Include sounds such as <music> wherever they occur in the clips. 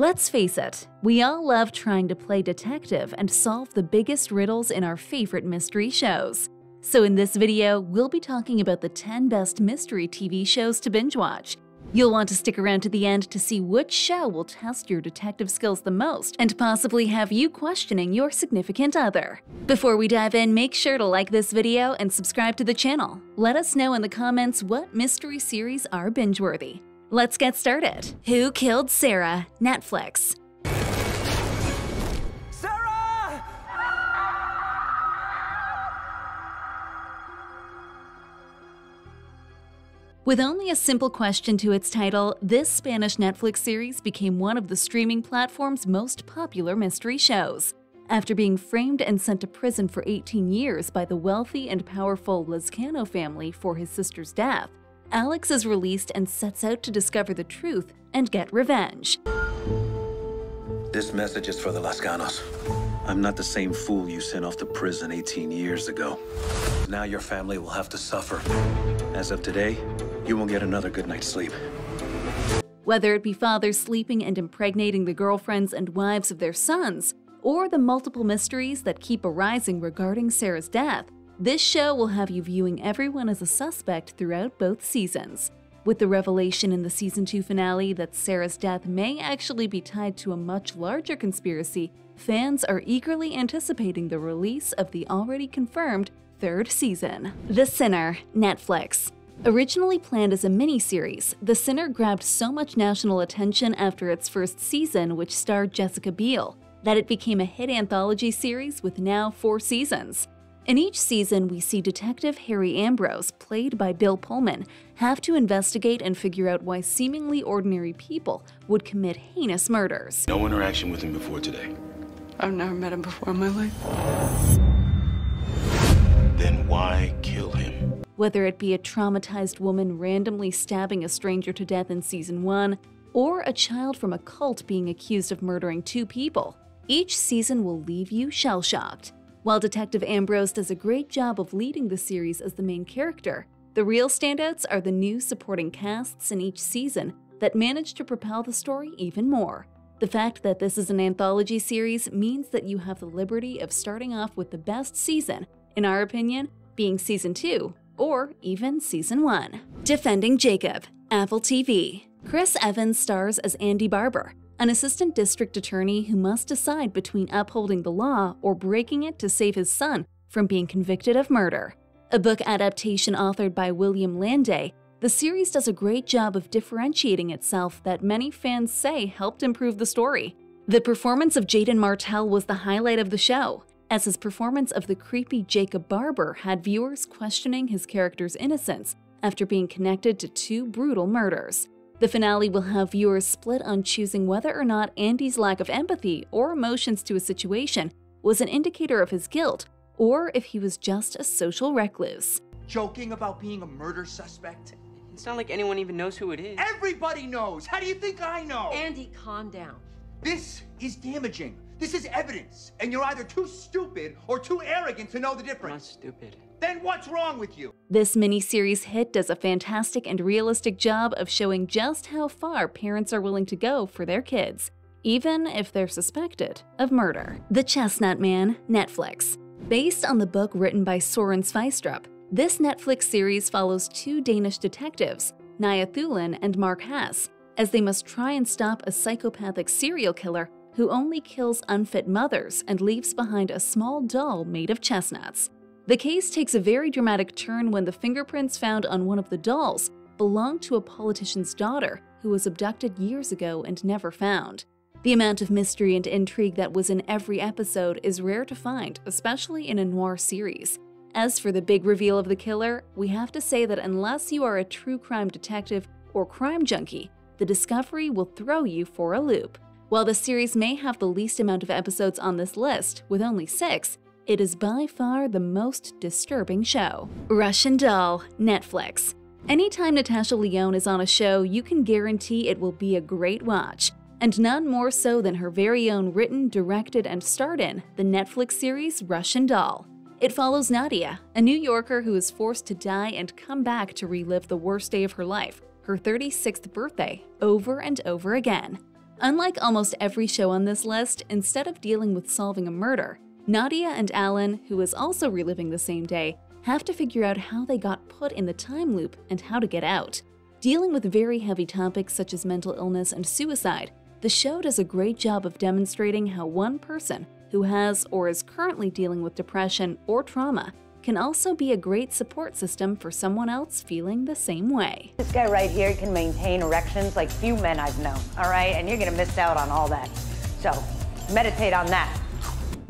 Let's face it, we all love trying to play detective and solve the biggest riddles in our favorite mystery shows. So in this video, we'll be talking about the 10 best mystery TV shows to binge watch. You'll want to stick around to the end to see which show will test your detective skills the most and possibly have you questioning your significant other. Before we dive in, make sure to like this video and subscribe to the channel. Let us know in the comments what mystery series are binge-worthy. Let's get started. Who Killed Sarah? Netflix. Sarah! With only a simple question to its title, this Spanish Netflix series became one of the streaming platform's most popular mystery shows. After being framed and sent to prison for 18 years by the wealthy and powerful Lazcano family for his sister's death, Alex is released and sets out to discover the truth and get revenge. This message is for the Lazcanos. I'm not the same fool you sent off to prison 18 years ago. Now your family will have to suffer. As of today, you won't get another good night's sleep. Whether it be fathers sleeping and impregnating the girlfriends and wives of their sons, or the multiple mysteries that keep arising regarding Sarah's death, this show will have you viewing everyone as a suspect throughout both seasons. With the revelation in the season 2 finale that Sarah's death may actually be tied to a much larger conspiracy, fans are eagerly anticipating the release of the already confirmed third season. The Sinner, Netflix. Originally planned as a miniseries, The Sinner grabbed so much national attention after its first season, which starred Jessica Biel, that it became a hit anthology series with now four seasons. In each season, we see Detective Harry Ambrose, played by Bill Pullman, have to investigate and figure out why seemingly ordinary people would commit heinous murders. No interaction with him before today. I've never met him before in my life. Then why kill him? Whether it be a traumatized woman randomly stabbing a stranger to death in season 1, or a child from a cult being accused of murdering two people, each season will leave you shell shocked. While Detective Ambrose does a great job of leading the series as the main character, the real standouts are the new supporting casts in each season that manage to propel the story even more. The fact that this is an anthology series means that you have the liberty of starting off with the best season, in our opinion, being season 2 or even season 1. Defending Jacob, Apple TV. Chris Evans stars as Andy Barber, an assistant district attorney who must decide between upholding the law or breaking it to save his son from being convicted of murder. A book adaptation authored by William Landay, the series does a great job of differentiating itself that many fans say helped improve the story. The performance of Jaeden Martell was the highlight of the show, as his performance of the creepy Jacob Barber had viewers questioning his character's innocence after being connected to two brutal murders. The finale will have viewers split on choosing whether or not Andy's lack of empathy or emotions to a situation was an indicator of his guilt, or if he was just a social recluse. Joking about being a murder suspect? It's not like anyone even knows who it is. Everybody knows! How do you think I know? Andy, calm down. this is damaging. This is evidence. And you're either too stupid or too arrogant to know the I'm not stupid. Then what's wrong with you? This miniseries hit does a fantastic and realistic job of showing just how far parents are willing to go for their kids, even if they're suspected of murder. The Chestnut Man, Netflix. Based on the book written by Soren Sveistrup, this Netflix series follows two Danish detectives, Naia Thulin and Mark Hess, as they must try and stop a psychopathic serial killer who only kills unfit mothers and leaves behind a small doll made of chestnuts. The case takes a very dramatic turn when the fingerprints found on one of the dolls belonged to a politician's daughter who was abducted years ago and never found. The amount of mystery and intrigue that was in every episode is rare to find, especially in a noir series. As for the big reveal of the killer, we have to say that unless you are a true crime detective or crime junkie, the discovery will throw you for a loop. While the series may have the least amount of episodes on this list, with only six, it is by far the most disturbing show. Russian Doll, Netflix. Anytime Natasha Lyonne is on a show, you can guarantee it will be a great watch. And none more so than her very own written, directed, and starred in the Netflix series Russian Doll. It follows Nadia, a New Yorker who is forced to die and come back to relive the worst day of her life, her 36th birthday, over and over again. Unlike almost every show on this list, instead of dealing with solving a murder, Nadia and Alan, who is also reliving the same day, have to figure out how they got put in the time loop and how to get out. Dealing with very heavy topics such as mental illness and suicide, the show does a great job of demonstrating how one person who has or is currently dealing with depression or trauma can also be a great support system for someone else feeling the same way. This guy right here can maintain erections like few men I've known, all right? And you're gonna miss out on all that. So, meditate on that.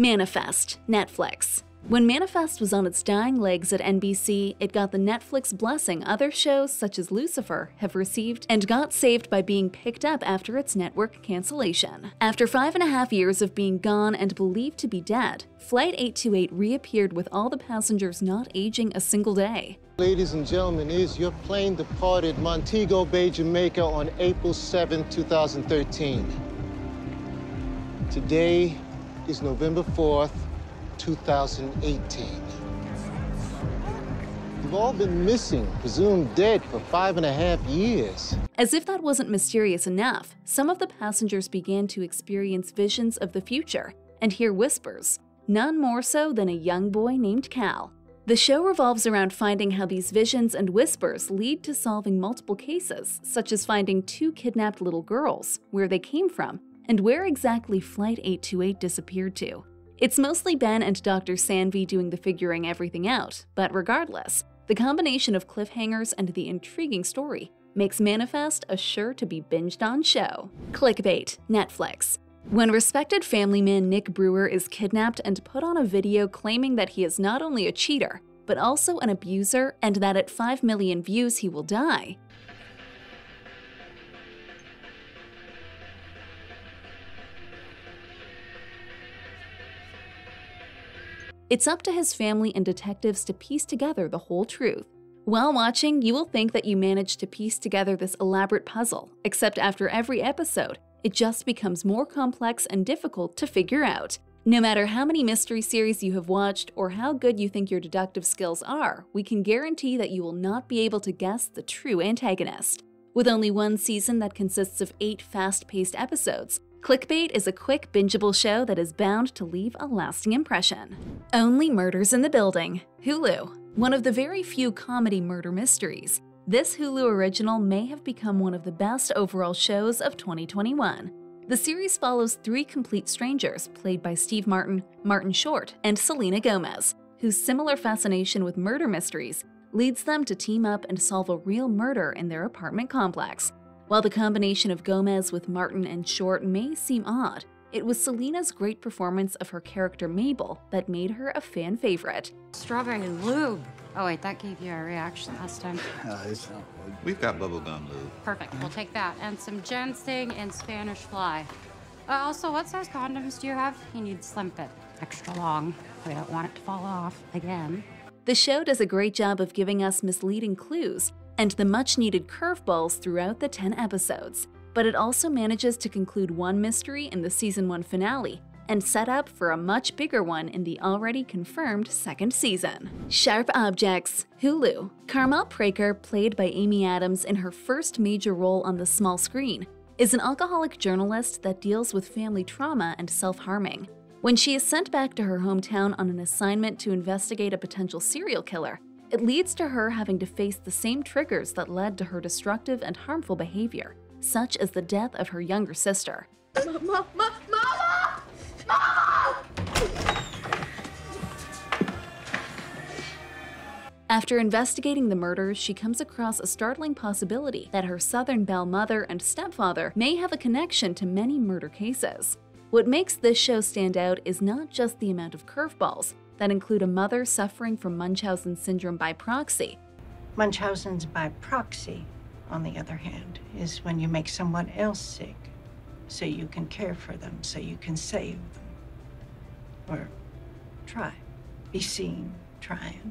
Manifest, Netflix. When Manifest was on its dying legs at NBC, it got the Netflix blessing other shows such as Lucifer have received and got saved by being picked up after its network cancellation. After five and a half years of being gone and believed to be dead, Flight 828 reappeared with all the passengers not aging a single day. Ladies and gentlemen, is your plane departed Montego Bay, Jamaica on April 7, 2013. Today is November 4th, 2018. You've all been missing, presumed dead for five and a half years. As if that wasn't mysterious enough, some of the passengers began to experience visions of the future and hear whispers, none more so than a young boy named Cal. The show revolves around finding how these visions and whispers lead to solving multiple cases, such as finding two kidnapped little girls, where they came from, and where exactly Flight 828 disappeared to. It's mostly Ben and Dr. Saanvi doing the figuring everything out, but regardless, the combination of cliffhangers and the intriguing story makes Manifest a sure to be binged on show. Clickbait, Netflix. When respected family man Nick Brewer is kidnapped and put on a video claiming that he is not only a cheater, but also an abuser and that at 5 million views he will die, It's up to his family and detectives to piece together the whole truth. While watching, you will think that you managed to piece together this elaborate puzzle, except after every episode, it just becomes more complex and difficult to figure out. No matter how many mystery series you have watched or how good you think your deductive skills are, we can guarantee that you will not be able to guess the true antagonist. With only one season that consists of eight fast paced episodes, Clickbait is a quick, bingeable show that is bound to leave a lasting impression. Only Murders in the Building, Hulu. One of the very few comedy murder mysteries, this Hulu original may have become one of the best overall shows of 2021. The series follows three complete strangers, played by Steve Martin, Martin Short, and Selena Gomez, whose similar fascination with murder mysteries leads them to team up and solve a real murder in their apartment complex. While the combination of Gomez with Martin and Short may seem odd, it was Selena's great performance of her character Mabel that made her a fan favorite. Strawberry lube. Oh wait, that gave you a reaction last time. <laughs> Uh, we've got bubblegum lube. Perfect, we'll take that. And some ginseng and Spanish fly. Uh, also, what size condoms do you have? You need slim fit, extra long. We don't want it to fall off again. The show does a great job of giving us misleading clues and the much needed curveballs throughout the 10 episodes. But it also manages to conclude one mystery in the season 1 finale and set up for a much bigger one in the already confirmed second season. Sharp Objects, Hulu. Camille Preaker, played by Amy Adams in her first major role on the small screen, is an alcoholic journalist that deals with family trauma and self harming. When she is sent back to her hometown on an assignment to investigate a potential serial killer, it leads to her having to face the same triggers that led to her destructive and harmful behavior, such as the death of her younger sister. Mama! Mama! Mama! After investigating the murders, she comes across a startling possibility that her Southern Belle mother and stepfather may have a connection to many murder cases. What makes this show stand out is not just the amount of curveballs, that include a mother suffering from Munchausen syndrome by proxy. Munchausen's by proxy, on the other hand, is when you make someone else sick so you can care for them, so you can save them. Or try. Be seen trying.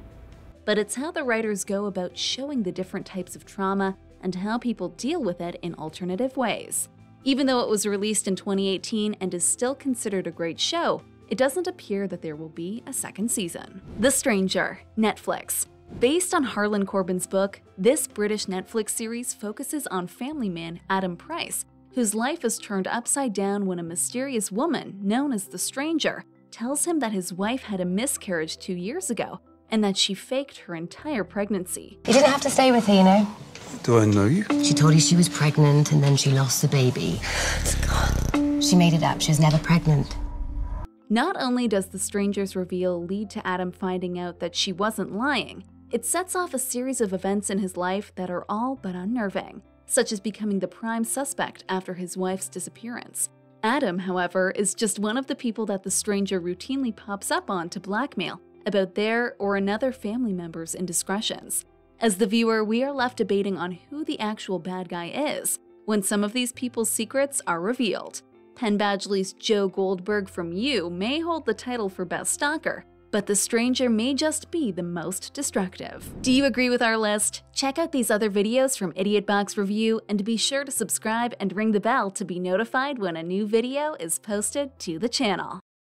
But it's how the writers go about showing the different types of trauma and how people deal with it in alternative ways. Even though it was released in 2018 and is still considered a great show, it doesn't appear that there will be a second season. The Stranger, Netflix. Based on Harlan Coben's book, this British Netflix series focuses on family man Adam Price, whose life is turned upside down when a mysterious woman, known as the Stranger, tells him that his wife had a miscarriage two years ago and that she faked her entire pregnancy. You didn't have to stay with her, you know. Do I know you? She told you she was pregnant and then she lost the baby. God. She made it up. She was never pregnant. Not only does the stranger's reveal lead to Adam finding out that she wasn't lying, it sets off a series of events in his life that are all but unnerving, such as becoming the prime suspect after his wife's disappearance. Adam, however, is just one of the people that the stranger routinely pops up on to blackmail about their or another family member's indiscretions. As the viewer, we are left debating on who the actual bad guy is when some of these people's secrets are revealed. Penn Badgley's Joe Goldberg from You may hold the title for Best Stalker, but the stranger may just be the most destructive. Do you agree with our list? Check out these other videos from Idiot Box Review and be sure to subscribe and ring the bell to be notified when a new video is posted to the channel.